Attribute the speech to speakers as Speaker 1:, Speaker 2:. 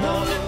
Speaker 1: No